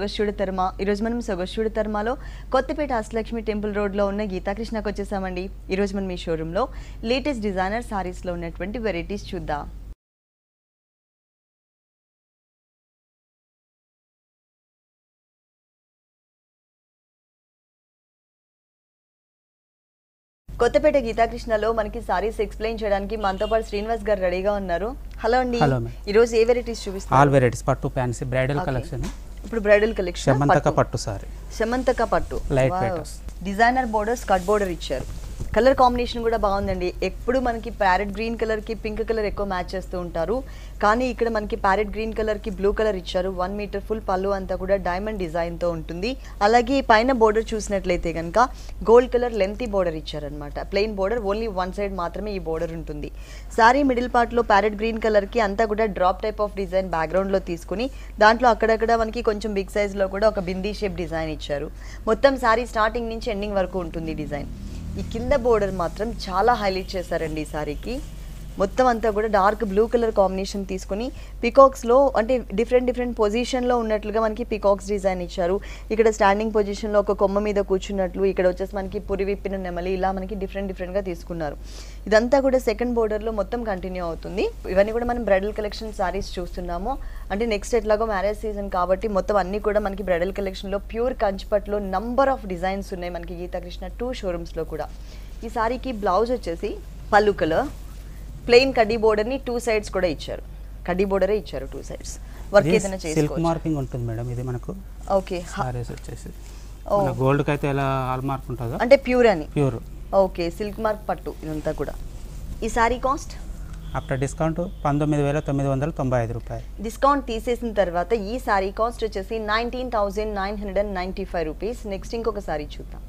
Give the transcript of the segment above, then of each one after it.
సొగస్యుడి తర్మ. ఈరోజు మనం సొగస్యుడి తర్మలో కొత్తపేట అష్టలక్ష్మి టెంపుల్ రోడ్లో ఉన్న గీతాకృష్ణకు వచ్చేసామండి. ఈరోజు మనం ఈ షోరూంలో లేటెస్ట్ డిజైనర్ సారీస్లో ఉన్నటువంటి వెరైటీస్ చూద్దాం. కొత్తపేట గీతాకృష్ణలో మనకి సారీస్ ఎక్స్ప్లెయిన్ చేయడానికి మనతో పాటు శ్రీనివాస్ గారు రెడీగా ఉన్నారు. హలో అండి. ma'am. ఈరోజు ఏ వెరైటీస్ చూపిస్తారు? ఆల్ వెరైటీస్ పట్టు ఫ్యాన్సీ బ్రైడల్. కలెక్షన్. ఇప్పుడు బ్రైడల్ కలెక్షన్ శమంతక పట్టు. సారీ. శమంతక పట్టు. Weight. Designer borders cut border ఇచ్చారు. కలర్ కాంబినేషన్ కూడా బాగుందండి. ఎప్పుడు మనకి ప్యారెట్ గ్రీన్ కలర్కి పింక్ కలర్ ఎక్కువ మ్యాచ్ చేస్తూ ఉంటారు. కానీ ఇక్కడ మనకి ప్యారెట్ గ్రీన్ కలర్కి బ్లూ కలర్ ఇచ్చారు. వన్ మీటర్ ఫుల్ పళ్ళు అంతా కూడా డైమండ్ డిజైన్తో ఉంటుంది. అలాగే పైన బోర్డర్ చూసినట్లయితే కనుక గోల్డ్ కలర్ లెంతీ బోర్డర్ ఇచ్చారనమాట plain border only one side మాత్రమే ఈ బోర్డర్ ఉంటుంది. సారీ మిడిల్ పార్ట్లో ప్యారెట్ గ్రీన్ కలర్కి అంతా కూడా డ్రాప్ టైప్ ఆఫ్ డిజైన్ బ్యాక్గ్రౌండ్లో తీసుకుని దాంట్లో అక్కడక్కడ మనకి కొంచెం బిగ్ సైజ్లో కూడా ఒక బిందీ షేప్ డిజైన్ ఇచ్చారు. మొత్తం సారీ స్టార్టింగ్ నుంచి ఎండింగ్ వరకు ఉంటుంది డిజైన్. ఈ కింద బోర్డర్ మాత్రం చాలా హైలైట్ చేశారండి ఈ సారీకి. మొత్తం అంతా కూడా డార్క్ బ్లూ కలర్ కాంబినేషన్ తీసుకుని పికాక్స్లో అంటే డిఫరెంట్ డిఫరెంట్ పొజిషన్లో ఉన్నట్లుగా మనకి పికాక్స్ డిజైన్ ఇచ్చారు. ఇక్కడ స్టాండింగ్ పొజిషన్లో ఒక కొమ్మ మీద కూర్చున్నట్లు ఇక్కడ వచ్చేసి మనకి పురి విప్పిన నెమలి ఇలా మనకి డిఫరెంట్ డిఫరెంట్గా తీసుకున్నారు. ఇదంతా కూడా సెకండ్ బోర్డర్లో మొత్తం కంటిన్యూ అవుతుంది. ఇవన్నీ కూడా మనం బ్రైడల్ కలెక్షన్ సారీస్ చూస్తున్నాము. అంటే నెక్స్ట్ ఎట్లాగో మ్యారేజ్ సీజన్ కాబట్టి మొత్తం అన్ని కూడా మనకి బ్రైడల్ కలెక్షన్లో ప్యూర్ కంచిపట్లో నంబర్ ఆఫ్ డిజైన్స్ ఉన్నాయి మనకి గీతాకృష్ణ టూ షోరూమ్స్లో కూడా. ఈ సారీకి బ్లౌజ్ వచ్చేసి పళ్ళు కలర్ ప్లెయిన్ కడ్డీ బోర్డర్ని టూ సైడ్స్ కూడా ఇచ్చారు. కడ్డీ బోర్డరే ఇచ్చారు టూ సైడ్స్. వర్క్ ఏదైనా సిల్క్ మార్కింగ్ ఉంటుంది మేడం ఇది మనకు. ఓకే. సారీస్ వచ్చేసి. గోల్డ్కి అయితే ఎలా హాల్ మార్క్ ఉంటుందో? అంటే ప్యూర్ అని? ప్యూర్. ఓకే సిల్క్ మార్క్ పట్టు ఇదంతా కూడా. ఈ సారీ కాస్ట్? ఆఫ్టర్ డిస్కౌంట్ పంతొమ్మిది వేల తొమ్మిది వందల తొంభై ఐదు రూపాయలు. డిస్కౌంట్ తీసేసిన తర్వాత ఈ సారీ కాస్ట్ వచ్చేసి nineteen thousand nine hundred and ninety five rupees. Next ఇంకొక సారీ చూద్దాం.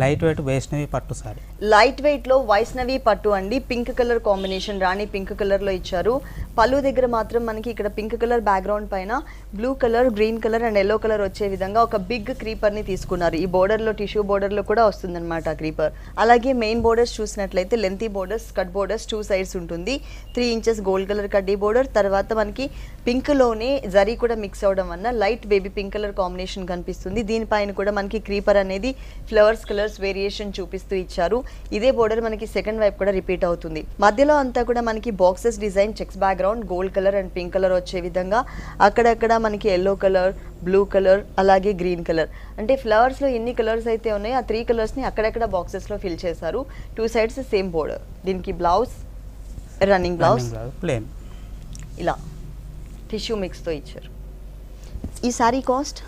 లైట్ వెయిట్ వైష్ణవి పట్టు సారీ. లైట్ వెయిట్లో వైష్ణవి పట్టు అండి. పింక్ కలర్ కాంబినేషన్ రాణి పింక్ కలర్లో ఇచ్చారు. పళ్ళు దగ్గర మాత్రం మనకి ఇక్కడ పింక్ కలర్ బ్యాక్గ్రౌండ్ పైన blue colour green colour and yellow colour వచ్చే విధంగా ఒక బిగ్ క్రీపర్ని తీసుకున్నారు. ఈ బోర్డర్లో టిష్యూ బోర్డర్లో కూడా వస్తుందన్నమాట క్రీపర్. అలాగే మెయిన్ బోర్డర్స్ చూసినట్లయితే lengthy borders cut borders two sides ఉంటుంది. త్రీ ఇంచెస్ గోల్డ్ కలర్ కడ్డీ బోర్డర్ తర్వాత మనకి పింక్లోనే జరీ కూడా మిక్స్ అవడం వల్ల light baby pink colour combination కనిపిస్తుంది. దీనిపైన కూడా మనకి క్రీపర్ అనేది ఫ్లవర్స్ కలర్స్ వేరియేషన్ చూపిస్తూ ఇచ్చారు. ఇదే బోర్డర్ మనకి సెకండ్ వైపు కూడా రిపీట్ అవుతుంది. మధ్యలో అంతా కూడా మనకి boxes design checks background gold colour and pink colour వచ్చే విధంగా అక్కడక్కడ మనకి ఎల్లో కలర్ బ్లూ కలర్ అలాగే గ్రీన్ కలర్ అంటే ఫ్లవర్స్లో ఎన్ని కలర్స్ అయితే ఉన్నాయో ఆ త్రీ కలర్స్ని అక్కడక్కడ బాక్సెస్లో ఫిల్ చేశారు. టూ సైడ్స్ సేమ్ బోర్డర్ దీనికి బ్లౌజ్ రన్నింగ్ బ్లౌజ్ ప్లేన్ ఇలా టిష్యూ మిక్స్తో ఇచ్చారు. ఈ సారీ కాస్ట్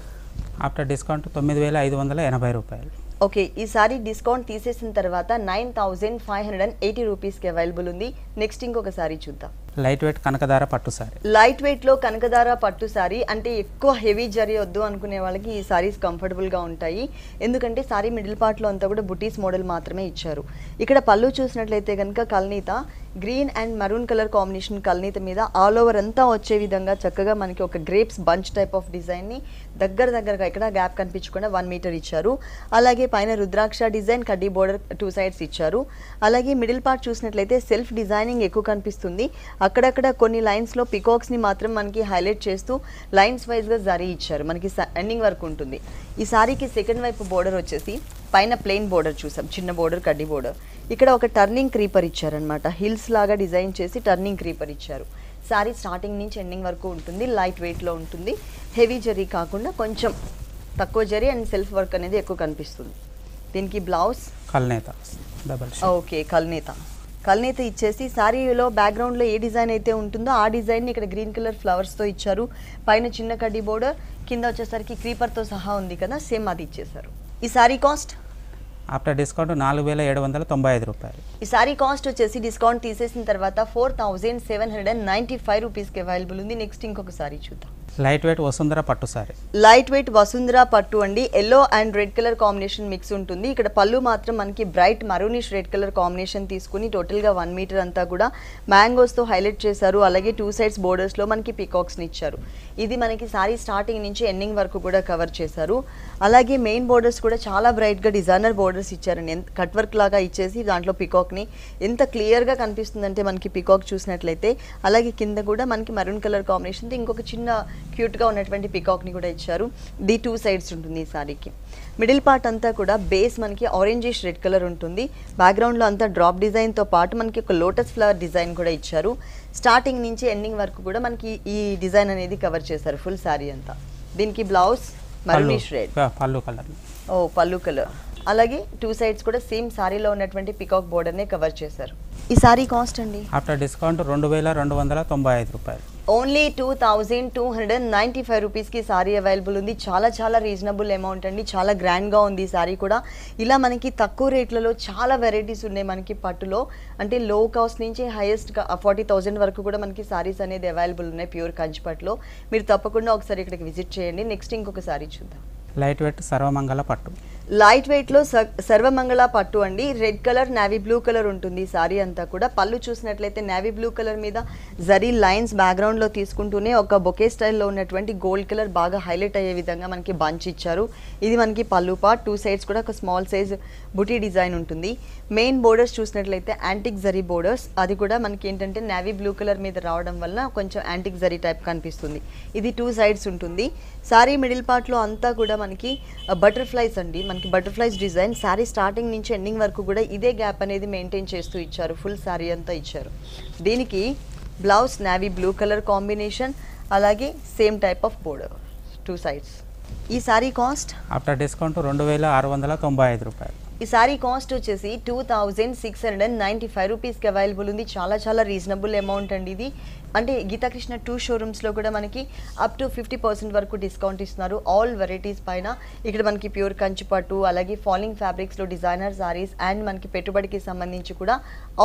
ఆఫ్టర్ డిస్కౌంట్ తొమ్మిది వేల ఐదు వందల ఎనభై రూపాయలు. ఓకే ఈ డిస్కౌంట్ తీసేసిన తర్వాత nine thousand five hundred and eighty రూపీస్కి అవైలబుల్ ఉంది. నెక్స్ట్ ఇంకొకసారి చూద్దాం. లైట్ వెయిట్ కనకదార పట్టు సారీ. లైట్ వెయిట్లో కనకదార పట్టు సారీ అంటే ఎక్కువ హెవీ జరీ వద్దు అనుకునే వాళ్ళకి ఈ సారీస్ కంఫర్టబుల్గా ఉంటాయి. ఎందుకంటే సారీ మిడిల్ పార్ట్లో అంతా కూడా బుటీస్ మోడల్ మాత్రమే ఇచ్చారు. ఇక్కడ పళ్ళు చూసినట్లయితే కనుక కల్నీత green and maroon colour combination కల్నీత మీద ఆల్ ఓవర్ అంతా వచ్చే విధంగా చక్కగా మనకి ఒక గ్రేప్స్ బంచ్ టైప్ ఆఫ్ డిజైన్ని దగ్గర దగ్గరగా ఇక్కడ గ్యాప్ కనిపించకుండా వన్ మీటర్ ఇచ్చారు. అలాగే పైన రుద్రాక్ష డిజైన్ కడ్డీ బోర్డర్ టూ సైడ్స్ ఇచ్చారు. అలాగే మిడిల్ పార్ట్ చూసినట్లయితే సెల్ఫ్ డిజైనింగ్ ఎక్కువ కనిపిస్తుంది. అక్కడక్కడ కొన్ని లైన్స్లో పికాక్స్ని మాత్రం మనకి హైలైట్ చేస్తూ లైన్స్ వైజ్గా జరీ ఇచ్చారు. మనకి ఎండింగ్ వరకు ఉంటుంది. ఈ సారీకి సెకండ్ వైపు బోర్డర్ వచ్చేసి పైన ప్లెయిన్ బోర్డర్ చూసాం. చిన్న బోర్డర్ కడ్డీ బోర్డర్ ఇక్కడ ఒక టర్నింగ్ క్రీపర్ ఇచ్చారనమాట హిల్స్ లాగా డిజైన్ చేసి టర్నింగ్ క్రీపర్ ఇచ్చారు. సారీ స్టార్టింగ్ నుంచి ఎండింగ్ వరకు ఉంటుంది. లైట్ వెయిట్లో ఉంటుంది. హెవీ జరీ కాకుండా కొంచెం తక్కువ జరీ అండ్ సెల్ఫ్ వర్క్ అనేది ఎక్కువ కనిపిస్తుంది. దీనికి బ్లౌజ్ కల్నేత. ఓకే కల్నేత. కల్నేత ఇచ్చేసి శారీలో బ్యాక్గ్రౌండ్లో ఏ డిజైన్ అయితే ఉంటుందో ఆ డిజైన్ ఇక్కడ గ్రీన్ కలర్ ఫ్లవర్స్తో ఇచ్చారు. పైన చిన్న కడ్డీ బోర్డర్ కింద వచ్చేసరికి క్రీపర్తో సహా ఉంది కదా సేమ్ అది ఇచ్చేసారు ఈ సారీ కాస్ట్ ఆఫ్టర్ డిస్కౌంట్ నాలుగు వేల ఏడు వందల తొంభై ఐదు రూపాయలు. ఈ సారీ కాస్ట్ వచ్చేసి డిస్కౌంట్ తీసేసిన తర్వాత four thousand seven hundred and ninety five రూపీస్కి అవైలబుల్ ఉంది. నెక్స్ట్ ఇంకొక సారీ చూద్దాం. లైట్ వెయిట్ వసుంధర పట్టు సారీ. లైట్ వెయిట్ వసుంధర పట్టు అండి. Yellow and red colour combination mix ఉంటుంది. ఇక్కడ పళ్ళు మాత్రం మనకి bright maroonish red colour combination తీసుకుని టోటల్గా వన్ మీటర్ అంతా కూడా మ్యాంగోస్తో హైలైట్ చేశారు. అలాగే టూ సైడ్స్ బోర్డర్స్లో మనకి పీకాక్స్ని ఇచ్చారు. ఇది మనకి సారీ స్టార్టింగ్ నుంచి ఎండింగ్ వరకు కూడా కవర్ చేశారు. అలాగే మెయిన్ బోర్డర్స్ కూడా చాలా బ్రైట్గా డిజైనర్ బోర్డర్స్ ఇచ్చారండి. ఎంత కట్ వర్క్ లాగా ఇచ్చేసి దాంట్లో పికాక్ని ఎంత క్లియర్గా కనిపిస్తుందంటే మనకి పికాక్ చూసినట్లయితే. అలాగే కింద కూడా మనకి మరూన్ కలర్ కాంబినేషన్తో ఇంకొక చిన్న క్యూట్గా ఉన్నటువంటి పికాక్ని కూడా ఇచ్చారు. ది టూ సైడ్స్ ఉంటుంది ఈ సారీకి. మిడిల్ పార్ట్ అంతా కూడా బేస్ మనకి ఆరెంజిష్ రెడ్ కలర్ ఉంటుంది. బ్యాక్గ్రౌండ్లో అంతా డ్రాప్ డిజైన్తో పాటు మనకి ఒక లోటస్ ఫ్లవర్ డిజైన్ కూడా ఇచ్చారు. స్టార్టింగ్ నుంచి ఎండింగ్ వరకు కూడా మనకి ఈ డిజైన్ అనేది కవర్ చేశారు ఫుల్ శారీ అంతా. దీనికి బ్లౌజ్ మరూనిష్ రెడ్ పళ్ళు కలర్ ఓ పళ్ళు కలర్. అలాగే టూ సైడ్స్ కూడా సేమ్ సారీలో ఉన్నటువంటి పికాక్ బోర్డర్నే కవర్ చేశారు. ఈ సారీ కాస్ట్ అండి? ఆఫ్టర్ డిస్కౌంట్ రెండు వేల రెండు వందల తొంభై ఐదు రూపాయలు. Only two thousand two hundred and ninety five రూపీస్కి సారీ అవైలబుల్ ఉంది. చాలా చాలా రీజనబుల్ అమౌంట్ అండి. చాలా గ్రాండ్గా ఉంది ఈ సారీ కూడా. ఇలా మనకి తక్కువ రేట్లలో చాలా వెరైటీస్ ఉన్నాయి మనకి పట్టులో. అంటే లో కాస్ట్ నుంచి హైయెస్ట్ ఫార్టీ థౌజండ్ వరకు కూడా మనకి సారీస్ అనేది అవైలబుల్ ఉన్నాయి ప్యూర్ కంచిపట్లో మీరు తప్పకుండా ఒకసారి ఇక్కడికి విజిట్ చేయండి. నెక్స్ట్ ఇంకొక సారీ చూద్దాం. లైట్ వెయిట్ సర్వమంగళ పట్టు. లైట్ వెయిట్లో స సర్వమంగళ పట్టు అండి. Red colour navy blue colour ఉంటుంది సారీ అంతా కూడా. పళ్ళు చూసినట్లయితే నావీ బ్లూ కలర్ మీద జరీ లైన్స్ బ్యాక్గ్రౌండ్లో తీసుకుంటూనే ఒక బొకే స్టైల్లో ఉన్నటువంటి గోల్డ్ కలర్ బాగా హైలైట్ అయ్యే విధంగా మనకి బంచ్ ఇచ్చారు. ఇది మనకి పళ్ళు పార్ట్ టూ సైడ్స్ కూడా ఒక స్మాల్ సైజ్ బుటీ డిజైన్ ఉంటుంది. మెయిన్ బోర్డర్స్ చూసినట్లయితే యాంటిక్ జరీ బోర్డర్స్ అది కూడా మనకి ఏంటంటే నావీ బ్లూ కలర్ మీద రావడం వల్ల కొంచెం యాంటిక్ జరీ టైప్ కనిపిస్తుంది. ఇది టూ సైడ్స్ ఉంటుంది. సారీ మిడిల్ పార్ట్లో అంతా కూడా మనకి uh, బటర్ఫ్లైస్ అండి. మనకి బటర్ఫ్లైస్ డిజైన్ శారీ స్టార్టింగ్ నుంచి ఎండింగ్ వరకు కూడా ఇదే గ్యాప్ అనేది మెయింటైన్ చేస్తూ ఇచ్చారు. ఫుల్ శారీ అంతా ఇచ్చారు. దీనికి blouse navy blue colour combination అలాగే same type of border two sides. ఈ శారీ కాస్ట్? ఆఫ్టర్ డిస్కౌంట్ రెండు వేల ఆరు వందల తొంభై ఐదు రూపాయలు. ఈ సారీ కాస్ట్ వచ్చేసి two thousand six hundred and ninety five రూపీస్కి అవైలబుల్ ఉంది. చాలా చాలా రీజనబుల్ అమౌంట్ అండి ఇది. అంటే గీతాకృష్ణ టూ షోరూమ్స్లో కూడా మనకి అప్ టు ఫిఫ్టీ పర్సెంట్ వరకు డిస్కౌంట్ ఇస్తున్నారు. ఆల్ వెరైటీస్ పైన. ఇక్కడ మనకి ప్యూర్ కంచిపట్టు అలాగే ఫాలింగ్ ఫ్యాబ్రిక్స్లో డిజైనర్ సారీస్ అండ్ మనకి పెట్టుబడికి సంబంధించి కూడా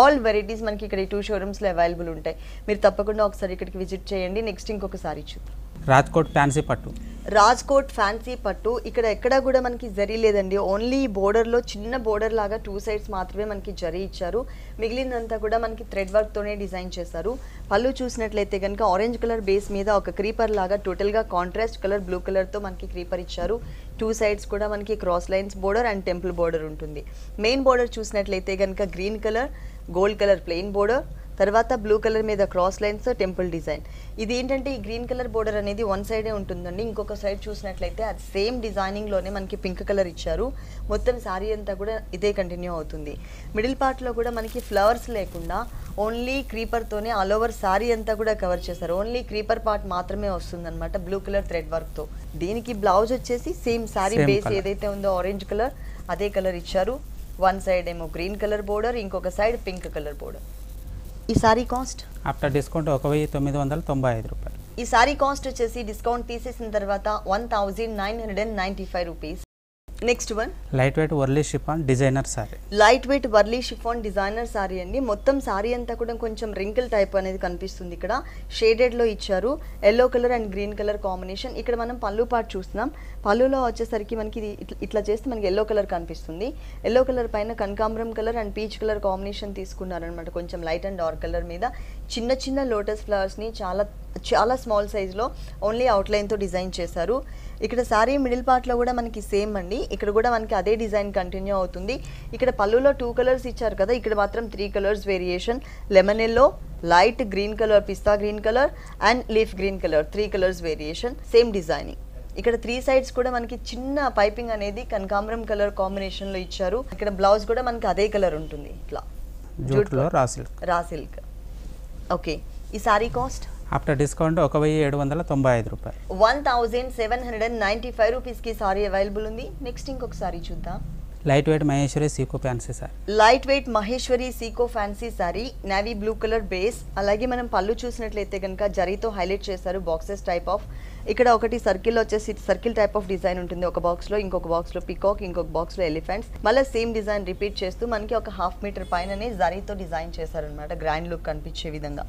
ఆల్ వెరైటీస్ మనకి ఇక్కడ ఈ టూ షోరూమ్స్లో అవైలబుల్ ఉంటాయి. మీరు తప్పకుండా ఒకసారి ఇక్కడికి విజిట్ చేయండి. నెక్స్ట్ ఇంకొకసారి చూద్దాం. రాజ్కోట్ ఫ్యాన్సీ పట్టు. రాజ్కోట్ ఫ్యాన్సీ పట్టు. ఇక్కడ ఎక్కడా కూడా మనకి జరీ లేదండి. ఓన్లీ బోర్డర్లో చిన్న బోర్డర్ లాగా టూ సైడ్స్ మాత్రమే మనకి జరీ ఇచ్చారు. మిగిలినంతా కూడా మనకి థ్రెడ్ వర్క్తోనే డిజైన్ చేశారు. పళ్ళు చూసినట్లయితే కనుక ఆరెంజ్ కలర్ బేస్ మీద ఒక క్రీపర్ లాగా టోటల్గా కాంట్రాస్ట్ కలర్ బ్లూ కలర్తో మనకి క్రీపర్ ఇచ్చారు. టూ సైడ్స్ కూడా మనకి cross lines border and temple border ఉంటుంది. మెయిన్ బోర్డర్ చూసినట్లయితే కనుక green colour gold colour plain border తర్వాత బ్లూ కలర్ మీద క్రాస్ లైన్స్ టెంపుల్ డిజైన్ ఇది ఏంటంటే ఈ గ్రీన్ కలర్ బోర్డర్ అనేది వన్ సైడే ఉంటుందండి. ఇంకొక సైడ్ చూసినట్లయితే అది సేమ్ డిజైనింగ్లోనే మనకి పింక్ కలర్ ఇచ్చారు. మొత్తం శారీ అంతా కూడా ఇదే కంటిన్యూ అవుతుంది. మిడిల్ పార్ట్లో కూడా మనకి ఫ్లవర్స్ లేకుండా ఓన్లీ క్రీపర్తోనే ఆల్ ఓవర్ శారీ అంతా కూడా కవర్ చేశారు. ఓన్లీ క్రీపర్ పార్ట్ మాత్రమే వస్తుందన్నమాట బ్లూ కలర్ థ్రెడ్ వర్క్తో దీనికి బ్లౌజ్ వచ్చేసి సేమ్ శారీ బేస్. ఏదైతే ఉందో ఆరెంజ్ కలర్ అదే కలర్ ఇచ్చారు. వన్ సైడ్ ఏమో గ్రీన్ కలర్ బోర్డర్ ఇంకొక సైడ్ పింక్ కలర్ బోర్డర్ ఈ సారీ కాస్ట్? ఆఫ్టర్ డిస్కౌంట్ ఒక వెయ్యి తొమ్మిది వందల తొంభై ఐదు రూపాయలు. ఈ సారీ కాస్ట్ వచ్చేసి డిస్కౌంట్ తీసేసిన తర్వాత one thousand nine hundred and ninety five rupees. Next one light weight Warli chiffon designer sari light weight Warli chiffon designer sari అండి. మొత్తం సారీ అంతా కూడా కొంచెం రింకిల్ టైప్ అనేది కనిపిస్తుంది ఇక్కడ. షేడెడ్లో ఇచ్చారు. Yellow colour and green colour combination ఇక్కడ మనం పళ్ళు పార్ట్ చూస్తున్నాం. పళ్ళులో వచ్చేసరికి మనకి ఇది ఇట్ల- ఇట్లా చేస్తే మనకి ఎల్లో కలర్ కనిపిస్తుంది. ఎల్లో కలర్ పైన కనకాంబరం colour and peach colour combination తీసుకున్నారనమాట కొంచెం లైట్ అండ్ డార్క్ కలర్ మీద. చిన్న చిన్న లోటస్ ఫ్లవర్స్ని చాలా చాలా స్మాల్ సైజ్లో ఓన్లీ అవుట్లైన్తో డిజైన్ చేశారు. ఇక్కడ సారీ మిడిల్ పార్ట్లో కూడా మనకి సేమ్ అండి. ఇక్కడ కూడా మనకి అదే డిజైన్ కంటిన్యూ అవుతుంది. ఇక్కడ పళ్ళులో టూ కలర్స్ ఇచ్చారు కదా ఇక్కడ మాత్రం three colours variation. Lemon yellow light green colour pista green colour and leaf green colour three colours variation same designing. ఇక్కడ త్రీ సైడ్స్ కూడా మనకి చిన్న పైపింగ్ అనేది కనకాంబరం కలర్ కాంబినేషన్లో ఇచ్చారు. ఇక్కడ బ్లౌజ్ కూడా మనకి అదే కలర్ ఉంటుంది. ఇట్లా. Raw silk. ఓకే ఈ సారీ కాస్ట్ ఆఫ్టర్ డిస్కౌంట్ ఒక వెయ్యి ఏడు వందల తొంభై ఐదు రూపాయలు. One thousand seven hundred and ninety five రూపీస్కి సారీ అవైలబుల్ ఉంది. నెక్స్ట్ ఇంకొక సారీ చూద్దాం. Light weight Maheshwari Seeko fancy sari light weight Maheshwari Seeko fancy sari navy blue colour base అలాగే మనం పళ్ళు చూసినట్లయితే కనుక జరీతో హైలైట్ చేశారు బాక్సెస్ టైప్ ఆఫ్ ఇక్కడ ఒకటి సర్కిల్ వచ్చేసి సర్కిల్ టైప్ ఆఫ్ డిజైన్ ఉంటుంది. ఒక బాక్స్లో ఇంకొక బాక్స్లో పికాక్ ఇంకొక బాక్స్లో ఎలిఫెంట్స్ మళ్ళీ సేమ్ డిజైన్ రిపీట్ చేస్తూ మనకి ఒక హాఫ్ మీటర్ పైననే జరీతో డిజైన్ చేశారనమాట గ్రాండ్ లుక్ కనిపించే విధంగా.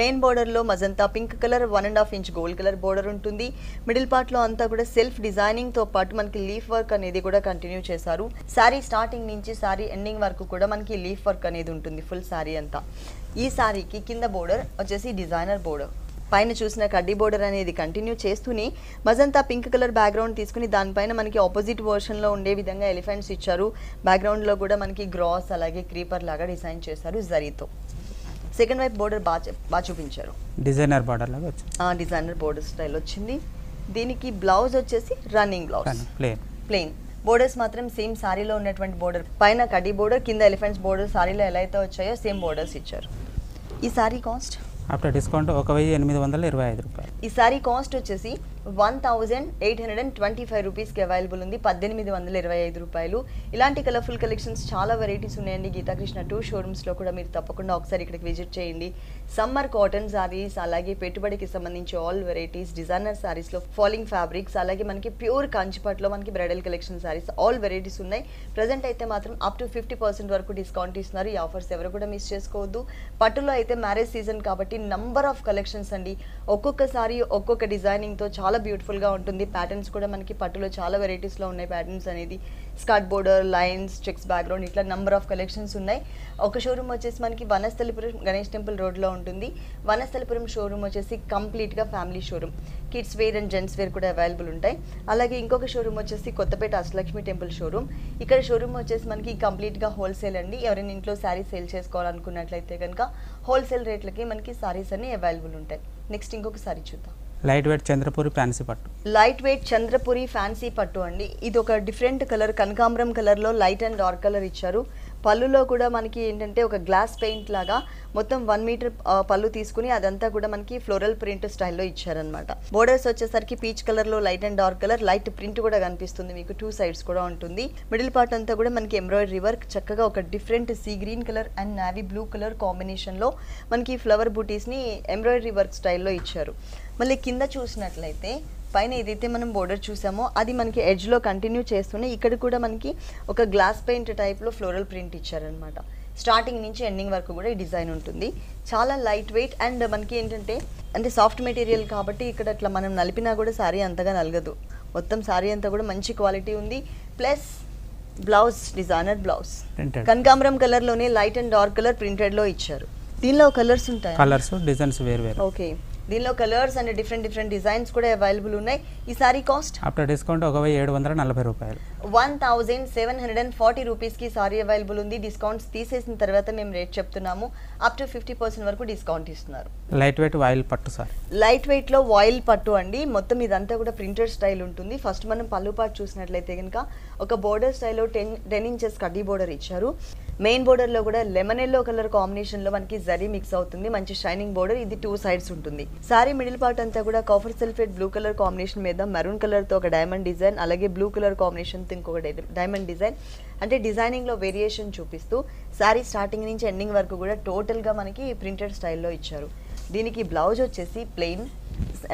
మెయిన్ బోర్డర్లో magenta pink colour one and half inch gold colour border ఉంటుంది. మిడిల్ పార్ట్లో అంతా కూడా సెల్ఫ్ డిజైనింగ్తో పాటు మనకి లీఫ్ వర్క్ అనేది కూడా కంటిన్యూ చేశారు. శారీ స్టార్టింగ్ నుంచి శారీ ఎండింగ్ వరకు కూడా మనకి లీఫ్ వర్క్ అనేది ఉంటుంది ఫుల్ శారీ అంతా. ఈ శారీకి కింద బోర్డర్ వచ్చేసి డిజైనర్ బోర్డర్ పైన చూసిన కడ్డీ బోర్డర్ అనేది కంటిన్యూ చేస్తూనే మజంతా పింక్ కలర్ బ్యాక్గ్రౌండ్ తీసుకుని దానిపైన మనకి ఆపోజిట్ వర్షన్లో ఉండే విధంగా ఎలిఫెంట్స్ ఇచ్చారు. బ్యాక్గ్రౌండ్లో కూడా మనకి గ్రాస్ అలాగే క్రీపర్ లాగా డిజైన్ చేశారు జరీతో సెకండ్ వైపు బోర్డర్ బాగా బాగా చూపించారు. డిజైనర్ బార్డర్ లాగా వచ్చింది. డిజైనర్ బోర్డర్ స్టైల్ వచ్చింది. దీనికి బ్లౌజ్ వచ్చేసి running blouse plain plain borders మాత్రం సేమ్ సారీలో ఉన్నటువంటి బోర్డర్ పైన కడి బోర్డర్ కింద ఎలిఫెంట్స్ బోర్డర్ సారీలో ఎలా అయితే వచ్చాయో సేమ్ బోర్డర్స్ ఇచ్చారు. ఈ సారీ కాస్ట్ ఆఫ్టర్ డిస్కౌంట్ ఒక వెయ్యి ఎనిమిది వందల ఇరవై ఐదు రూపాయలు. ఈ సారీ కాస్ట్ వచ్చేసి one thousand eight hundred and twenty five రూపీస్కి అవైలబుల్ ఉంది. పద్దెనిమిది వందల ఇరవై ఐదు రూపాయలు. ఇలాంటి కలర్ఫుల్ కలెక్షన్స్ చాలా వెరైటీస్ ఉన్నాయండి. గీతాకృష్ణ టూ షోరూమ్స్లో కూడా మీరు తప్పకుండా ఒకసారి ఇక్కడికి విజిట్ చేయండి. సమ్మర్ కాటన్ సారీస్ అలాగే పెట్టుబడికి సంబంధించి ఆల్ వెరైటీస్ డిజైనర్ సారీస్లో ఫాలింగ్ ఫ్యాబ్రిక్స్ అలాగే మనకి ప్యూర్ కంచిపట్లో మనకి bridal collection saris all varieties ఉన్నాయి. ప్రజెంట్ అయితే మాత్రం అప్ టు ఫిఫ్టీ పర్సెంట్ వరకు డిస్కౌంట్ ఇస్తున్నారు. ఈ ఆఫర్స్ ఎవరు కూడా మిస్ చేసుకోవద్దు. పట్టులో అయితే మ్యారేజ్ సీజన్ కాబట్టి నంబర్ ఆఫ్ కలెక్షన్స్ అండి. ఒక్కొక్కసారి ఒక్కొక్క డిజైనింగ్తో చాలా చాలా బ్యూటిఫుల్గా ఉంటుంది. ప్యాటర్న్స్ కూడా మనకి పట్టులో చాలా వెరైటీస్లో ఉన్నాయి. ప్యాటర్న్స్ అనేది skirt border lines checks background ఇట్లా నెంబర్ ఆఫ్ కలెక్షన్స్ ఉన్నాయి. ఒక షోరూమ్ వచ్చేసి మనకి వనస్థలిపురం గణేష్ టెంపుల్ రోడ్లో ఉంటుంది. వనస్థలిపురం షోరూమ్ వచ్చేసి కంప్లీట్గా family showroom kids wear and gents wear కూడా అవైలబుల్ ఉంటాయి. అలాగే ఇంకొక షోరూమ్ వచ్చేసి కొత్తపేట అష్టలక్ష్మి టెంపుల్ షోరూమ్ ఇక్కడ షోరూమ్ వచ్చేసి మనకి కంప్లీట్గా హోల్సేల్ అండి. ఎవరైనా ఇంట్లో శారీ సేల్ చేసుకోవాలనుకున్నట్లయితే కనుక హోల్సేల్ రేట్లకి మనకి సారీస్ అన్ని అవైలబుల్ ఉంటాయి. నెక్స్ట్ ఇంకొక సారీ చూద్దాం. లైట్ వెయిట్ చంద్రపూరి ఫ్యాన్సీ పట్టు. లైట్ వెయిట్ చంద్రపురి ఫ్యాన్సీ పట్టు అండి. ఇది ఒక డిఫరెంట్ కలర్ కనకాంబరం కలర్లో లైట్ అండ్ డార్క్ కలర్ ఇచ్చారు. పళ్ళులో కూడా మనకి ఏంటంటే ఒక గ్లాస్ పెయింట్ లాగా మొత్తం వన్ మీటర్ పళ్ళు తీసుకుని అదంతా కూడా మనకి ఫ్లోరల్ ప్రింట్ స్టైల్లో ఇచ్చారనమాట బోర్డర్స్ వచ్చేసరికి పీచ్ కలర్లో light and dark colour light print కూడా కనిపిస్తుంది మీకు టూ సైడ్స్ కూడా ఉంటుంది. మిడిల్ పార్ట్ అంతా కూడా మనకి ఎంబ్రాయిడరీ వర్క్ చక్కగా ఒక different sea green colour and navy blue colour కాంబినేషన్లో మనకి ఫ్లవర్ బూటీస్ని ఎంబ్రాయిడరీ వర్క్ స్టైల్లో ఇచ్చారు. మళ్ళీ కింద చూసినట్లయితే పైన ఏదైతే మనం బోర్డర్ చూసామో అది మనకి ఎడ్జ్లో కంటిన్యూ చేస్తూనే ఇక్కడ కూడా మనకి ఒక గ్లాస్ పెయింట్ టైప్లో ఫ్లోరల్ ప్రింట్ ఇచ్చారనమాట స్టార్టింగ్ నుంచి ఎండింగ్ వరకు కూడా ఈ డిజైన్ ఉంటుంది. చాలా లైట్ వెయిట్ అండ్ మనకి ఏంటంటే అంటే సాఫ్ట్ మెటీరియల్ కాబట్టి ఇక్కడ అట్లా మనం నలిపినా కూడా శారీ అంతగా నలగదు. మొత్తం శారీ అంతా కూడా మంచి క్వాలిటీ ఉంది. ప్లస్ బ్లౌజ్ డిజైనర్ బ్లౌజ్ కనకాంబరం కలర్లోనే లైట్ అండ్ డార్క్ కలర్ ప్రింటెడ్లో ఇచ్చారు. దీనిలో కలర్స్ ఉంటాయి? కలర్స్ డిజైన్స్ వేరు వేరు. ఓకే దీనిలో colours and different different designs కూడా అవైలబుల్ ఉన్నాయి. ఈ సారీ కాస్ట్? ఆఫ్టర్ డిస్కౌంట్ ఒక వెయ్యి ఏడు వందల నలభై రూపాయలు. One thousand seven hundred and forty రూపీస్కి సారీ అవైలబుల్ ఉంది. డిస్కౌంట్స్ తీసేసిన తర్వాత మేము రేట్ చెప్తున్నాము. అప్ టు ఫిఫ్టీ పర్సెంట్ వరకు డిస్కౌంట్ ఇస్తున్నారు. లైట్ వెయిట్ వాయిల్ పట్టు సార్. లైట్ వెయిట్లో వాయిల్ పట్టు అండి. మొత్తం ఇదంతా కూడా ప్రింటెడ్ స్టైల్ ఉంటుంది. ఫస్ట్ మనం పళ్ళు పాటు చూసినట్లయితే కనుక ఒక బోర్డర్ స్టైల్లో టెన్ టెన్ ఇంచెస్ కడ్డీ బోర్డర్ ఇచ్చారు. మెయిన్ బోర్డర్లో కూడా లెమన్ ఎల్లో కలర్ కాంబినేషన్లో మనకి జరీ మిక్స్ అవుతుంది మంచి షైనింగ్ బోర్డర్. ఇది టూ సైడ్స్ ఉంటుంది. సారీ మిడిల్ పార్ట్ అంతా కూడా copper sulphate blue colour combination మీద మెరూన్ కలర్తో ఒక డైమండ్ డిజైన్ అలాగే బ్లూ కలర్ కాంబినేషన్తో ఇంకొక డైమండ్ డిజైన్. అంటే డిజైనింగ్లో వేరియేషన్ చూపిస్తూ శారీ స్టార్టింగ్ నుంచి ఎండింగ్ వరకు కూడా టోటల్గా మనకి ప్రింటెడ్ స్టైల్లో ఇచ్చారు. దీనికి బ్లౌజ్ వచ్చేసి ప్లెయిన్.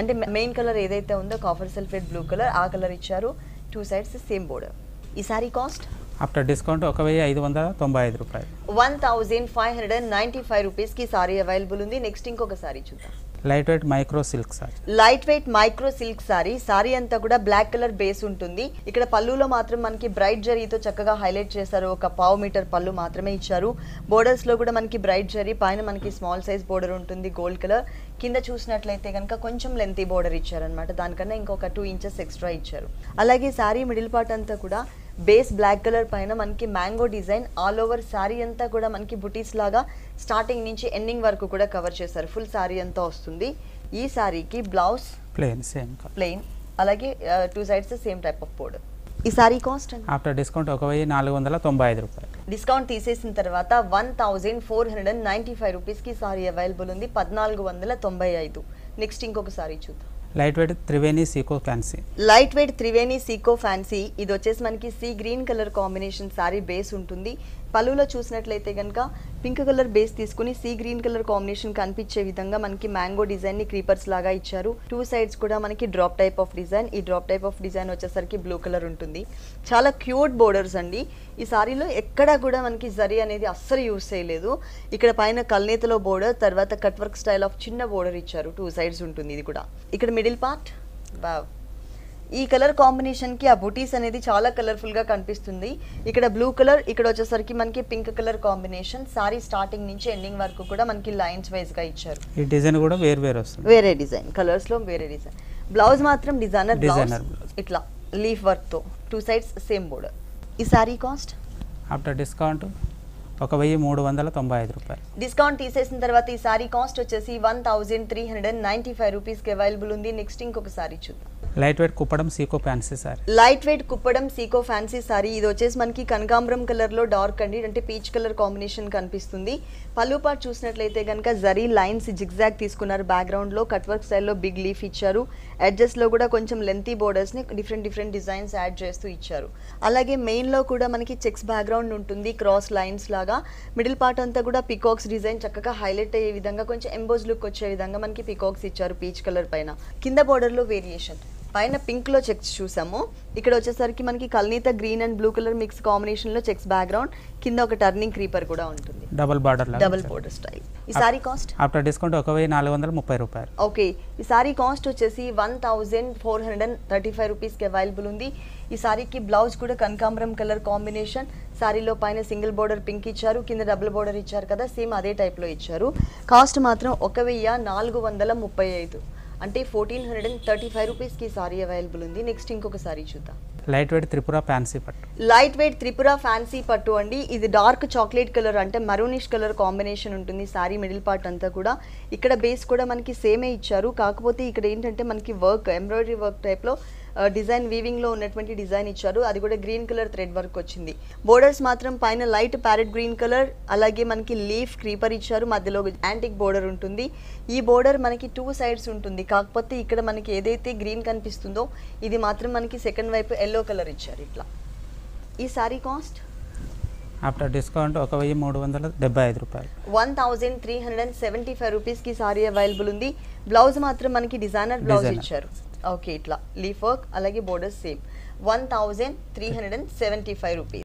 అంటే మెయిన్ కలర్ ఏదైతే ఉందో కాఫర్ సల్ఫేట్ బ్లూ కలర్ ఆ కలర్ ఇచ్చారు. Two sides same border. ఈ సారీ కాస్ట్? ఆఫ్టర్ డిస్కౌంట్ ఒక వెయ్యి ఐదు వందల తొంభై ఐదు రూపాయలు. One thousand five hundred and ninety five రూపీస్కి సారీ అవైలబుల్ ఉంది. నెక్స్ట్ ఇంకొక సారీ చూద్దాం. Light weight micro silk sir. Light weight micro silk sari. Sari అంతా కూడా బ్లాక్ కలర్ బేస్ ఉంటుంది. ఇక్కడ పళ్ళులో మాత్రం మనకి బ్రైట్ జరీతో చక్కగా హైలైట్ చేశారు. ఒక పావు మీటర్ పళ్ళు మాత్రమే ఇచ్చారు. బోర్డర్స్లో కూడా మనకి బ్రైట్ జరీ పైన మనకి స్మాల్ సైజ్ బోర్డర్ ఉంటుంది గోల్డ్ కలర్ కింద చూసినట్లయితే కనుక కొంచెం లెంతీ బోర్డర్ ఇచ్చారనమాట దానికన్నా ఇంకొక టూ ఇంచెస్ ఎక్స్ట్రా ఇచ్చారు. అలాగే సారీ మిడిల్ పార్ట్ అంతా కూడా బేస్ బ్లాక్ కలర్ పైన మనకి mango design all over sari అంతా కూడా మనకి బుటీస్ లాగా స్టార్టింగ్ నుంచి ఎండింగ్ వరకు కూడా కవర్ చేశారు. ఫుల్ శారీ అంతా వస్తుంది. ఈ శారీకి బ్లౌజ్ ప్లేన్ సేమ్ ప్లెయిన్ అలాగే two sides same type of border ఈ సారీ కాస్ట్ ఆఫ్టర్ డిస్కౌంట్ ఒక వెయ్యి నాలుగు వందల తొంభై ఐదు రూపాయలు. డిస్కౌంట్ తీసేసిన తర్వాత one thousand four hundred and ninety five రూపీస్కి సారీ అవైలబుల్ ఉంది. పద్నాలుగు వందల తొంభై ఐదు. నెక్స్ట్ ఇంకొక సారీ చూద్దాం. లైట్ వెయిట్ త్రివేణి సీకో ఫ్యాన్సీ లైట్ వెయిట్ త్రివేణి సీకో ఫ్యాన్సీ ఇది వచ్చేసి మనకి sea green colour combination sari base ఉంటుంది. పలువులో చూసినట్లయితే కనుక పింక్ కలర్ బేస్ తీసుకుని సీ గ్రీన్ కలర్ కాంబినేషన్ కనిపించే విధంగా మనకి మ్యాంగో డిజైన్ని క్రీపర్స్ లాగా ఇచ్చారు. టూ సైడ్స్ కూడా మనకి డ్రాప్ టైప్ ఆఫ్ డిజైన్. ఈ డ్రాప్ టైప్ ఆఫ్ డిజైన్ వచ్చేసరికి బ్లూ కలర్ ఉంటుంది. చాలా క్యూట్ బోర్డర్స్ అండి. ఈ సారీలో ఎక్కడా కూడా మనకి జరీ అనేది అస్సలు యూస్ చేయలేదు. ఇక్కడ పైన కల్నేతలో బోర్డర్ తర్వాత కట్ వర్క్ స్టైల్ ఆఫ్ చిన్న బోర్డర్ ఇచ్చారు. టూ సైడ్స్ ఉంటుంది ఇది కూడా. ఇక్కడ మిడిల్ పార్ట్. బావ్ ఈ కలర్ కాంబినేషన్కి ఆ బుటీస్ అనేది చాలా కలర్ఫుల్గా కనిపిస్తుంది. ఇక్కడ బ్లూ కలర్ ఇక్కడ వచ్చేసరికి మనకి pink colour combination sari starting నుంచి ఎండింగ్ వరకు కూడా మనకి లైన్స్ వైజ్గా ఇచ్చారు. ఈ డిజైన్ కూడా వేరు వేరు వస్తుంది. వేరే డిజైన్ కలర్స్లో వేరే డిజైన్. బ్లౌజ్ మాత్రం డిజైనర్ బ్లౌజ్. ఇట్లా లీఫ్ వర్క్తో. టూ సైడ్స్ సేమ్ బోర్డర్ ఈ సారీ కాస్ట్ ఆఫ్టర్ డిస్కౌంట్ ఒక వెయ్యి మూడు వందల తొంభై ఐదు రూపాయలు. డిస్కౌంట్ తీసేసిన తర్వాత ఈ సారీ కాస్ట్ వచ్చేసి one thousand three hundred and ninety five రూపీస్కి అవైలబుల్ ఉంది. నెక్స్ట్ ఇంకొక సారీ చూద్దాం. Light weight Kuppadam Seeko fancy sari light weight Kuppadam Seeko fancy sari ఇది వచ్చేసి మనకి కనకాంబరం కలర్లో డార్క్ అండి. అంటే పీచ్ కలర్ కాంబినేషన్ కనిపిస్తుంది. పళ్ళు పాటు చూసినట్లయితే కనుక జరీ లైన్స్ జిగ్జాగ్ తీసుకున్నారు. బ్యాక్గ్రౌండ్లో కట్ వర్క్ స్టైల్లో బిగ్ లీఫ్ ఇచ్చారు. ఎడ్జెస్లో కూడా కొంచెం లెంతీ బోర్డర్స్ని డిఫరెంట్ డిఫరెంట్ డిజైన్స్ యాడ్ చేస్తూ ఇచ్చారు. అలాగే మెయిన్లో కూడా మనకి చెక్స్ బ్యాక్గ్రౌండ్ ఉంటుంది. క్రాస్ లైన్స్ లాగా. మిడిల్ పార్ట్ అంతా కూడా పికాక్స్ డిజైన్ చక్కగా హైలైట్ అయ్యే విధంగా కొంచెం ఎంబోజ్ లుక్ వచ్చే విధంగా మనకి పికాక్స్ ఇచ్చారు పీచ్ కలర్ పైన. కింద బోర్డర్లో వేరియేషన్ పైన పింక్లో చెక్స్ చూసాము. ఇక్కడ వచ్చేసరికి మనకి కల్నీత green and blue colour mix కాంబినేషన్లో చెక్స్ బ్యాక్గ్రౌండ్ కింద ఒక టర్నింగ్ క్రీపర్ కూడా ఉంటుంది. Double border double border style ఈ సారీ కాస్ట్ ఆఫ్టర్ డిస్కౌంట్ ఒక వెయ్యి నాలుగు వందల ముప్పై రూపాయలు. ఓకే. ఈ సారీ కాస్ట్ వచ్చేసి one thousand four hundred and thirty five రూపీస్కి అవైలబుల్ ఉంది. ఈ సారీకి బ్లౌజ్ కూడా కనకాంబరం కలర్ కాంబినేషన్ సారీలో పైన సింగిల్ బోర్డర్ పింక్ ఇచ్చారు. కింద డబుల్ బోర్డర్ ఇచ్చారు కదా సేమ్ అదే టైప్లో ఇచ్చారు. కాస్ట్ మాత్రం ఒక వెయ్యి నాలుగు వందల ముప్పై ఐదు. అంటే fourteen hundred and thirty five రూపీస్కి సారీ అవైలబుల్ ఉంది. నెక్స్ట్ ఇంకొక సారీ చూద్దాం. లైట్ వెయిట్ త్రిపుర ఫ్యాన్సీ పట్టు. లైట్ వెయిట్ త్రిపుర ఫ్యాన్సీ పట్టు అండి. ఇది డార్క్ చాక్లెట్ కలర్ అంటే మరూనిష్ కలర్ కాంబినేషన్ ఉంటుంది. సారీ మిడిల్ పార్ట్ అంతా కూడా. ఇక్కడ బేస్ కూడా మనకి సేమే ఇచ్చారు. కాకపోతే ఇక్కడ ఏంటంటే మనకి వర్క్ ఎంబ్రాయిడరీ వర్క్ టైప్లో డిజైన్ వీవింగ్లో ఉన్నటువంటి డిజైన్ ఇచ్చారు. అది కూడా గ్రీన్ కలర్ థ్రెడ్ వర్క్ వచ్చింది. బోర్డర్స్ మాత్రం పైన లైట్ ప్యారెట్ గ్రీన్ కలర్ అలాగే మనకి లీఫ్ క్రీపర్ ఇచ్చారు. మధ్యలో యాంటిక్ బోర్డర్ ఉంటుంది. ఈ బోర్డర్ మనకి టూ సైడ్స్ ఉంటుంది. కాకపోతే ఇక్కడ మనకి ఏదైతే గ్రీన్ కనిపిస్తుందో ఇది మాత్రం మనకి సెకండ్ వైపు ఎల్లో కలర్ ఇచ్చారు ఇట్లా. ఈ సారీ కాస్ట్ ఆఫ్టర్ డిస్కౌంట్ ఒక వెయ్యి మూడు వందల డెబ్బై ఐదు రూపాయలు. One thousand three hundred and seventy five రూపీస్కి సారీ అవైలబుల్ ఉంది. బ్లౌజ్ మాత్రం మనకి డిజైనర్ బ్లౌజ్. ఇచ్చారు. ఓకే ఇట్లా. లీఫ్ వర్క్ అలాగే border same. One thousand three hundred and seventy five rupees.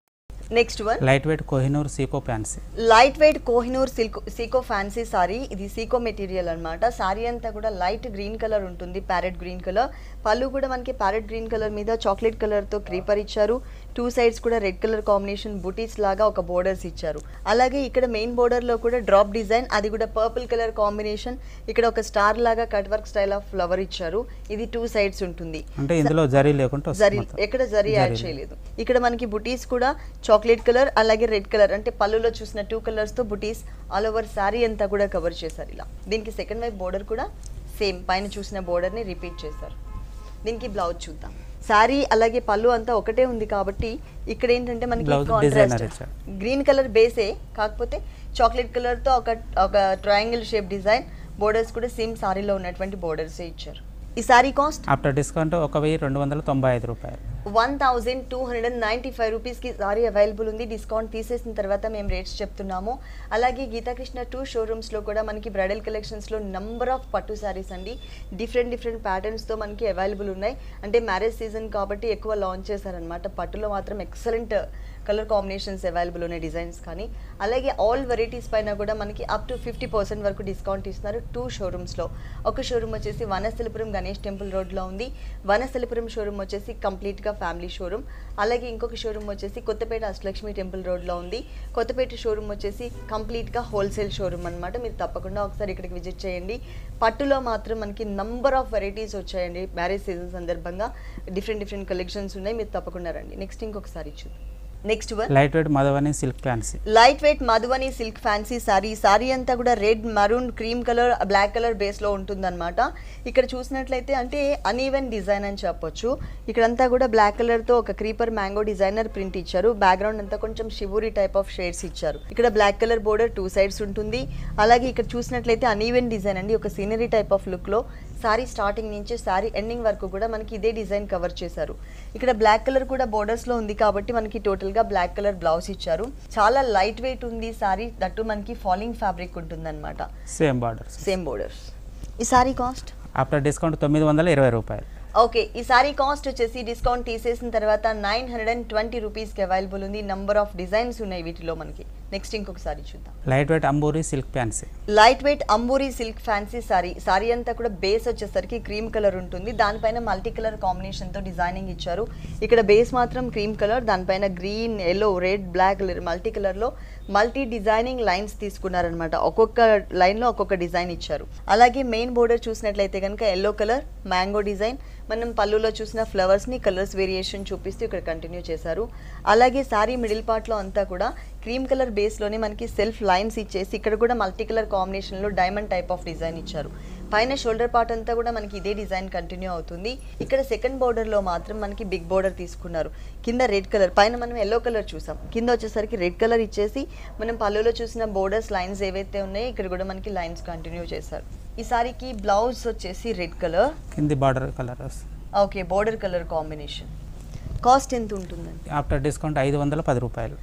Next one. Light weight Kohinoor Seeko fancy light weight Kohinoor silk Seeko fancy sari ఇది సీకో material అన్నమాట. సారీ అంతా కూడా లైట్ గ్రీన్ కలర్ ఉంటుంది ప్యారెట్ గ్రీన్ కలర్ పళ్ళు కూడా మనకి ప్యారెట్ గ్రీన్ కలర్ మీద చాక్లెట్ కలర్తో క్రీపర్ ఇచ్చారు. టూ సైడ్స్ కూడా రెడ్ కలర్ కాంబినేషన్ బుటీస్ లాగా ఒక బోర్డర్స్ ఇచ్చారు. అలాగే ఇక్కడ మెయిన్ బోర్డర్లో కూడా డ్రాప్ డిజైన్ అది కూడా పర్పుల్ కలర్ కాంబినేషన్. ఇక్కడ ఒక స్టార్ లాగా cut work style of flower ఇచ్చారు. ఇది టూ సైడ్స్ ఉంటుంది. అంటే ఇందులో జరీ లేకుండా జరీ. ఎక్కడ జరీ యాడ్ చేయలేదు. ఇక్కడ మనకి బుటీస్ కూడా చాక్లెట్ కలర్ అలాగే రెడ్ కలర్ అంటే పళ్ళులో చూసిన టూ కలర్స్తో బుటీస్ ఆల్ ఓవర్ శారీ అంతా కూడా కవర్ చేశారు ఇలా. దీనికి సెకండ్ వైపు బోర్డర్ కూడా సేమ్ పైన చూసిన బోర్డర్ని రిపీట్ చేశారు. దీనికి బ్లౌజ్ చూద్దాం. శారీ అలాగే పళ్ళు అంతా ఒకటే ఉంది కాబట్టి ఇక్కడ ఏంటంటే మనకి కాంట్రాస్ట్. గ్రీన్ కలర్ బేసే కాకపోతే చాక్లెట్ కలర్తో ఒక ఒక ట్రయాంగిల్ షేప్ డిజైన్ బోర్డర్స్ కూడా సేమ్ సారీలో ఉన్నటువంటి బోర్డర్సే ఇచ్చారు ఈ సారీ కాస్ట్? ఆఫ్టర్ డిస్కౌంట్ ఒక వెయ్యి రెండు వందల తొంభై ఐదు రూపాయలు. One thousand two hundred and ninety five రూపీస్కి సారీ అవైలబుల్ ఉంది. డిస్కౌంట్ తీసేసిన తర్వాత మేము రేట్స్ చెప్తున్నాము. అలాగే గీతాకృష్ణ టూ షోరూమ్స్లో కూడా మనకి బ్రైడల్ కలెక్షన్స్లో నంబర్ ఆఫ్ పట్టు శారీస్ అండి. డిఫరెంట్ డిఫరెంట్ ప్యాటర్న్స్తో మనకి అవైలబుల్ ఉన్నాయి. అంటే మ్యారేజ్ సీజన్ కాబట్టి ఎక్కువ లాంచ్ చేశారనమాట పట్టులో మాత్రం ఎక్సలెంట్ కలర్ కాంబినేషన్స్ అవైలబుల్ ఉన్నాయి డిజైన్స్ కానీ. అలాగే ఆల్ వెరైటీస్ పైన కూడా మనకి అప్ టు ఫిఫ్టీ పర్సెంట్ వరకు డిస్కౌంట్ ఇస్తున్నారు టూ షోరూమ్స్లో ఒక షోరూమ్ వచ్చేసి వనశలిపురం గణేష్ టెంపుల్ రోడ్లో ఉంది. వనశలిపురం షోరూమ్ వచ్చేసి కంప్లీట్గా ఫ్యామిలీ షోరూమ్ అలాగే ఇంకొక షోరూమ్ వచ్చేసి కొత్తపేట అష్టలక్ష్మి టెంపుల్ రోడ్లో ఉంది. కొత్తపేట షోరూమ్ వచ్చేసి కంప్లీట్గా హోల్సేల్ షోరూమ్ అన్నమాట. మీరు తప్పకుండా ఒకసారి ఇక్కడికి విజిట్ చేయండి. పట్టులో మాత్రం మనకి నంబర్ ఆఫ్ వెరైటీస్ వచ్చాయండి. మ్యారేజ్ సీజన్ సందర్భంగా. డిఫరెంట్ డిఫరెంట్ కలెక్షన్స్ ఉన్నాయి. మీరు తప్పకుండా రండి. నెక్స్ట్ ఇంకొకసారి చూద్దాం. Next one light weight Madhubani silk fancy light weight Madhubani silk fancy sari sari అంతా కూడా red maroon cream colour black colour బేస్లో ఉంటుందన్నమాట ఇక్కడ చూసినట్లయితే అంటే అన్ఈవెన్ డిజైన్ అని చెప్పొచ్చు ఇక్కడంతా కూడా బ్లాక్ కలర్తో ఒక క్రీపర్ మ్యాంగో డిజైనర్ ప్రింట్ ఇచ్చారు బ్యాక్గ్రౌండ్ అంతా కొంచెం షివూరి టైప్ ఆఫ్ షేడ్స్ ఇచ్చారు ఇక్కడ black colour border two sides ఉంటుంది అలాగే ఇక్కడ చూసినట్లయితే అన్ఈవెన్ డిజైన్ అండి ఒక సీనరీ టైప్ ఆఫ్ లుక్లో సారీ స్టార్టింగ్ నుంచి సారీ ఎండింగ్ వరకు కూడా మనకి ఇదే డిజైన్ కవర్ చేశారు. ఇక్కడ బ్లాక్ కలర్ కూడా బోర్డర్స్లో ఉంది కాబట్టి మనకి టోటల్గా బ్లాక్ కలర్ బ్లౌజ్ ఇచ్చారు. చాలా లైట్ వెయిట్ ఉంది సారీ దట్టు మనకి ఫాలింగ్ ఫ్యాబ్రిక్ ఉంటుందన్నమాట. సేమ్ బార్డర్స్ సేమ్ బోర్డర్స్ ఈ సారీ కాస్ట్ ఆఫ్టర్ డిస్కౌంట్ తొమ్మిది వందల ఇరవై రూపాయలు. ఓకే ఈ సారీ కాస్ట్ వచ్చేసి డిస్కౌంట్ తీసేసిన తర్వాత నైన్ హండ్రెడ్ అండ్ ట్వంటీ రూపీస్కి అవైలబుల్ ఉంది. నంబర్ ఆఫ్ డిజైన్స్ ఉన్నాయి వీటిలో మనకి. నెక్స్ట్ ఇంకొకసారి చూద్దాం. లైట్ వెయిట్ అంబూరి సిల్క్ ఫ్యాన్సీ లైట్ వెయిట్ అంబూరి సిల్క్ ఫ్యాన్సీ సారీ సారీ అంతా కూడా బేస్ వచ్చేసరికి క్రీమ్ కలర్ ఉంటుంది. దానిపైన మల్టీ కలర్ కాంబినేషన్తో డిజైనింగ్ ఇచ్చారు. ఇక్కడ బేస్ మాత్రం క్రీమ్ కలర్ దానిపైన green yellow red black multi కలర్లో మల్టీ డిజైనింగ్ లైన్స్ తీసుకున్నారనమాట ఒక్కొక్క లైన్లో ఒక్కొక్క డిజైన్ ఇచ్చారు. అలాగే మెయిన్ బోర్డర్ చూసినట్లయితే కనుక ఎల్లో కలర్ మ్యాంగో డిజైన్. మనం పళ్ళులో చూసిన ఫ్లవర్స్ని కలర్స్ వేరియేషన్ చూపిస్తూ ఇక్కడ కంటిన్యూ చేశారు. అలాగే సారీ మిడిల్ పార్ట్లో అంతా కూడా క్రీమ్ కలర్ బేస్లోనే మనకి సెల్ఫ్ లైన్స్ ఇచ్చేసి ఇక్కడ కూడా మల్టీ కలర్ కాంబినేషన్లో డైమండ్ టైప్ ఆఫ్ డిజైన్ ఇచ్చారు. పైన షోల్డర్ పార్ట్ అంతా కూడా మనకి ఇదే డిజైన్ కంటిన్యూ అవుతుంది. ఇక్కడ సెకండ్ బోర్డర్లో మాత్రం మనకి బిగ్ బోర్డర్ తీసుకున్నారు. కింద రెడ్ కలర్ పైన మనం ఎల్లో కలర్ చూసాం. కింద వచ్చేసరికి రెడ్ కలర్ ఇచ్చేసి మనం పళ్ళులో చూసిన బోర్డర్స్ లైన్స్ ఏవైతే ఉన్నాయో ఇక్కడ కూడా మనకి లైన్స్ కంటిన్యూ చేశారు. ఈ సారీకి బ్లౌజ్ వచ్చేసి రెడ్ కలర్ కింది border colour okay border colour combination cost ఎంత ఉంటుందండి? ఆఫ్టర్ డిస్కౌంట్ ఐదు వందల పది రూపాయలు.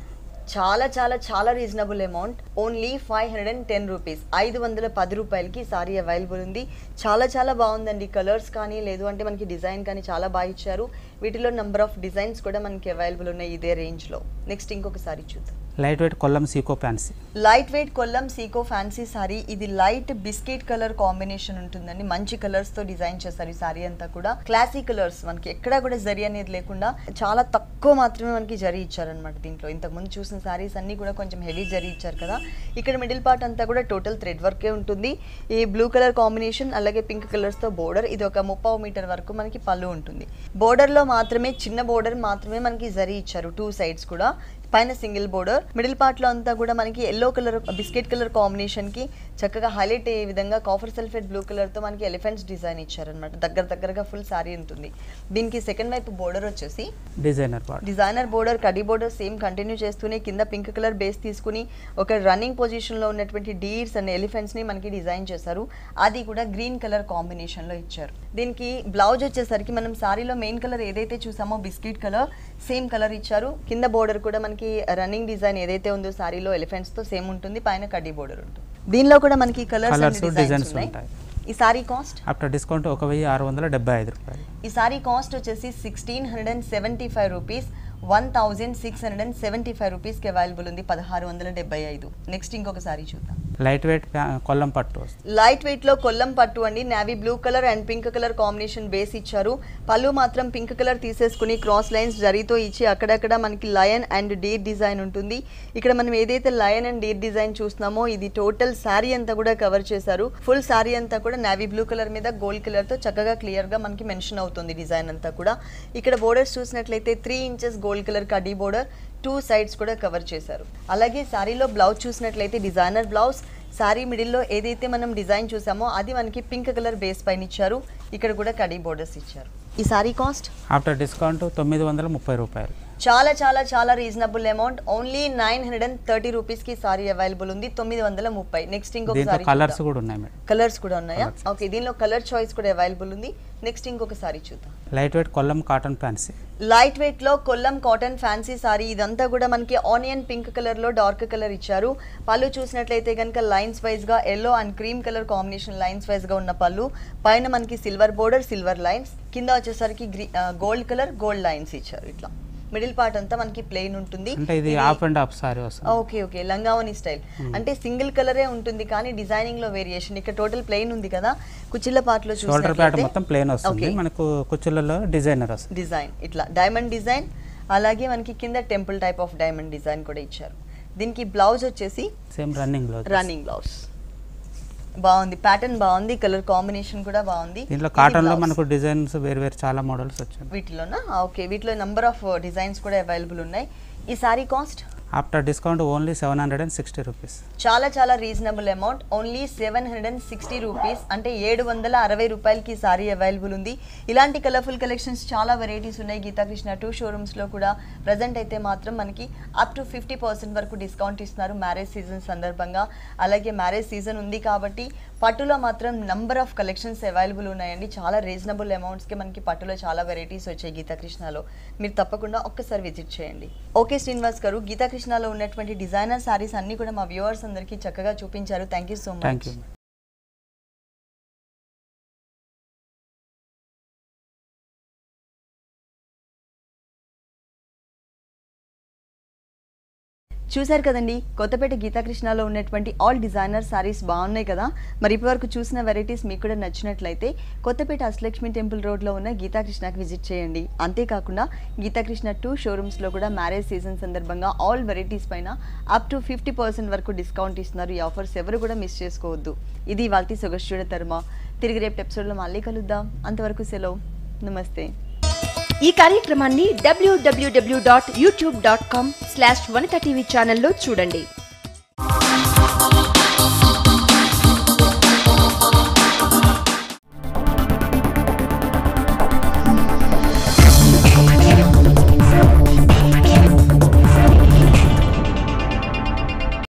చాలా చాలా చాలా reasonable amount only five hundred and ten rupees ఐదు వందల పది రూపాయలకి సారీ అవైలబుల్ ఉంది. చాలా చాలా బాగుందండి కలర్స్ కానీ లేదు అంటే మనకి డిజైన్ కానీ చాలా బాగా ఇచ్చారు. వీటిలో నెంబర్ ఆఫ్ డిజైన్స్ కూడా మనకి అవైలబుల్ ఉన్నాయి ఇదే రేంజ్లో నెక్స్ట్ ఇంకొక సారీ చూద్దాం. Light weight Kollam Seeko fancy light weight Kollam Seeko fancy sari ఇది లైట్ బిస్కెట్ కలర్ కాంబినేషన్ ఉంటుందండి. మంచి కలర్స్తో డిజైన్ చేస్తారు ఈ సారీ అంతా కూడా. క్లాసీ కలర్స్ మనకి ఎక్కడా కూడా జరి అనేది లేకుండా చాలా తక్కువ మాత్రమే మనకి జరి ఇచ్చారనమాట దీంట్లో. ఇంతకు ముందు చూసిన సారీస్ అన్ని కూడా కొంచెం హెవీ జరి ఇచ్చారు కదా. ఇక్కడ మిడిల్ పార్ట్ అంతా కూడా టోటల్ థ్రెడ్ వర్కే ఉంటుంది. ఈ బ్లూ కలర్ కాంబినేషన్ అలాగే పింక్ కలర్స్తో బోర్డర్ ఇది ఒక ముప్పై మీటర్ వరకు మనకి పళ్ళు ఉంటుంది. బోర్డర్లో మాత్రమే చిన్న బోర్డర్ మాత్రమే మనకి జరి ఇచ్చారు టూ సైడ్స్ కూడా. పైన సింగిల్ బోర్డర్. మిడిల్ పార్ట్లో అంతా కూడా మనకి ఎల్లో కలర్ బిస్కెట్ కలర్ కాంబినేషన్కి చక్కగా హైలైట్ అయ్యే విధంగా కాఫర్ సల్ఫేట్ బ్లూ కలర్తో మనకి ఎలిఫెంట్స్ డిజైన్ ఇచ్చారనమాట దగ్గర దగ్గరగా ఫుల్ సారీ ఉంటుంది. దీనికి సెకండ్ వైపు బోర్డర్ వచ్చేసి డిజైనర్ బార్డర్. డిజైనర్ బోర్డర్ కడీ బోర్డర్ సేమ్ కంటిన్యూ చేస్తూనే కింద పింక్ కలర్ బేస్ తీసుకుని ఒక రన్నింగ్ పొజిషన్లో ఉన్నటువంటి డీర్స్ అండ్ ఎలిఫెంట్స్ని మనకి డిజైన్ చేశారు. అది కూడా గ్రీన్ కలర్ కాంబినేషన్లో ఇచ్చారు. దీనికి బ్లౌజ్ వచ్చేసరికి మనం సారీలో మెయిన్ కలర్ ఏదైతే చూసామో బిస్కెట్ కలర్ సేమ్ కలర్ ఇచ్చారు. కింద బోర్డర్ కూడా మనకి రన్నింగ్ డిజైన్ ఏదైతే ఉందో సారీలో ఎలిఫెంట్స్తో సేమ్ ఉంటుంది పైన కడ్డీ బోర్డర్ ఉంటుంది. దీనిలో కూడా మనకి కలర్స్ డిజైన్స్ ఉంటాయి. ఈ సారీ కాస్ట్ ఆఫ్టర్ డిస్కౌంట్ ఒక వెయ్యి ఆరు వందల డెబ్బై ఐదు రూపాయలు. ఈ సారీ కాస్ట్ వచ్చేసి sixteen hundred and seventy five rupees one thousand six hundred and seventy five రూపీస్కి అవైలబుల్ ఉంది పదహారు వందల డెబ్బై ఐదు. నెక్స్ట్ ఇంకొక సారీ చూద్దాం. లైట్ వెయిట్ కొల్లం పట్టు లైట్ వెయిట్లో కొల్లం పట్టు అండి. Navy blue colour and pink colour combination base ఇచ్చారు. పళ్ళు మాత్రం పింక్ కలర్ తీసేసుకుని క్రాస్ లైన్స్ జరీతో ఇచ్చి అక్కడక్కడ మనకి లయన్ అండ్ డీర్ డిజైన్ ఉంటుంది. ఇక్కడ మనం ఏదైతే లయన్ అండ్ డీర్ డిజైన్ చూస్తున్నామో ఇది టోటల్ శారీ అంతా కూడా కవర్ చేశారు. ఫుల్ శారీ అంతా కూడా నావీ బ్లూ కలర్ మీద గోల్డ్ కలర్తో చక్కగా క్లియర్గా మనకి మెన్షన్ అవుతుంది డిజైన్ అంతా కూడా. ఇక్కడ బోర్డర్స్ చూసినట్లయితే త్రీ ఇంచెస్ గోల్డ్ కలర్ కడ్డీ బోర్డర్ టూ సైడ్స్ కూడా కవర్ చేశారు. అలాగే శారీలో బ్లౌజ్ చూసినట్లయితే డిజైనర్ బ్లౌజ్ శారీ మిడిల్లో ఏదైతే మనం డిజైన్ చూసామో అది మనకి పింక్ కలర్ బేస్ పైన ఇచ్చారు. ఇక్కడ కూడా కడీ బోర్డర్స్ ఇచ్చారు. ఈ సారీ కాస్ట్? ఆఫ్టర్ డిస్కౌంట్ తొమ్మిది వందల ముప్పై రూపాయలు. చాలా చాలా చాలా reasonable amount. Only nine hundred and thirty రూపీస్కి సారీ అవైలబుల్ ఉంది. తొమ్మిది వందల ముప్పై. నెక్స్ట్ ఇంకొక కలర్స్ కూడా ఉన్నాయి కలర్స్ కూడా ఉన్నాయా. ఓకే దీనిలో కలర్ చాయిస్ కూడా అవైలబుల్ ఉంది. నెక్స్ట్ ఇంకొక సారీ చూద్దాం. Light weight Kollam cotton fancy light వెయిట్లో కొల్లం కాటన్ ఫ్యాన్సీ సారీ ఇదంతా కూడా మనకి ఆనియన్ పింక్ కలర్లో డార్క్ కలర్ ఇచ్చారు. పళ్ళు చూసినట్లయితే కనుక లైన్స్ వైజ్గా yellow and cream colour combination lines వైజ్గా ఉన్న పళ్ళు. పైన మనకి సిల్వర్ బోర్డర్ సిల్వర్ లైన్స్ కింద వచ్చేసరికి గ్రీ గోల్డ్ కలర్ గోల్డ్ లైన్స్ ఇచ్చారు ఇట్లా. మిడిల్ పార్ట్ అంతా మనకి ప్లెయిన్ ఉంటుంది. అంటే ఇది ఆఫ్ అండ్ ఆఫ్ సారీ వస్తుంది. Okay okay. లంగావని స్టైల్. అంటే సింగిల్ కలరే ఉంటుంది కానీ డిజైనింగ్లో వేరియేషన్. ఇక్కడ టోటల్ ప్లెయిన్ ఉంది కదా. కుచ్చిళ్ళ పార్ట్లో షోల్డర్ ప్యాట్ మొత్తం ప్లేన్ వస్తుంది. Okay. మనకు కుచ్చులలో డిజైనర్ వస్తుంది. డిజైన్. ఇట్లా డైమండ్ డిజైన్. అలాగే మనకి కింద temple type of diamond design కూడా ఇచ్చారు. దీనికి బ్లౌజ్ వచ్చేసి same running blouse running blouse బాగుంది. ప్యాటర్న్ బాగుంది కలర్ కాంబినేషన్ కూడా బాగుంది. దీంట్లో కాటన్లో. మనకు డిజైన్స్ వేరు వేరు చాలా మోడల్స్ వచ్చాయి. వీటిలోనా? ఓకే వీటిలో నంబర్ ఆఫ్ డిజైన్స్ కూడా అవైలబుల్ ఉన్నాయి. ఈ sari cost after discount only seven hundred and sixty rupees. చాలా చాలా reasonable amount. Only seven hundred and sixty rupees. అంటే ఏడు వందల అరవై రూపాయలకి సారీ అవైలబుల్ ఉంది. ఇలాంటి కలర్ఫుల్ కలెక్షన్స్ చాలా వెరైటీస్ ఉన్నాయి. గీతాకృష్ణ టూ షోరూమ్స్లో కూడా ప్రజెంట్ అయితే మాత్రం మనకి అప్ టు ఫిఫ్టీ పర్సెంట్ వరకు డిస్కౌంట్ ఇస్తున్నారు మ్యారేజ్ సీజన్ సందర్భంగా. అలాగే మ్యారేజ్ సీజన్ ఉంది కాబట్టి పట్టులో మాత్రం నంబర్ ఆఫ్ కలెక్షన్స్ అవైలబుల్ ఉన్నాయండి. చాలా రీజనబుల్ అమౌంట్స్కి మనకి పట్టులో చాలా వెరైటీస్ వచ్చాయి గీతాకృష్ణలో. మీరు తప్పకుండా ఒక్కసారి విజిట్ చేయండి. ఓకే శ్రీనివాస్ గారు గీతాకృష్ణలో ఉన్నటువంటి డిజైనర్ సారీస్ అన్ని కూడా మా వ్యూవర్స్ అందరికీ చక్కగా చూపించారు. థ్యాంక్ యూ సో మచ్ చూశారు కదండి కొత్తపేట గీతాకృష్ణలో ఉన్నటువంటి ఆల్ డిజైనర్ సారీస్ బాగున్నాయి కదా. మరి ఇప్పటివరకు చూసిన వెరైటీస్ మీకు కూడా నచ్చినట్లయితే కొత్తపేట అష్టలక్ష్మి టెంపుల్ రోడ్లో ఉన్న గీతాకృష్ణకి విజిట్ చేయండి. అంతేకాకుండా గీతాకృష్ణ టూ షోరూమ్స్లో కూడా మ్యారేజ్ సీజన్ సందర్భంగా ఆల్ వెరైటీస్ పైన అప్ టు ఫిఫ్టీ పర్సెంట్ వరకు డిస్కౌంట్ ఇస్తున్నారు. ఈ ఆఫర్స్ ఎవరు కూడా మిస్ చేసుకోవద్దు. ఇది వాళ్ళ సొగస్టుడ తర్మ. తిరిగి రేపు ఎపిసోడ్లో మళ్ళీ కలుద్దాం. అంతవరకు సెలవు. నమస్తే. ఈ కార్యక్రమాన్ని డబ్ల్యూడబ్ల్యూడబ్ల్యూ dot YouTube dot com slash Vanitha TV ఛానల్లో చూడండి.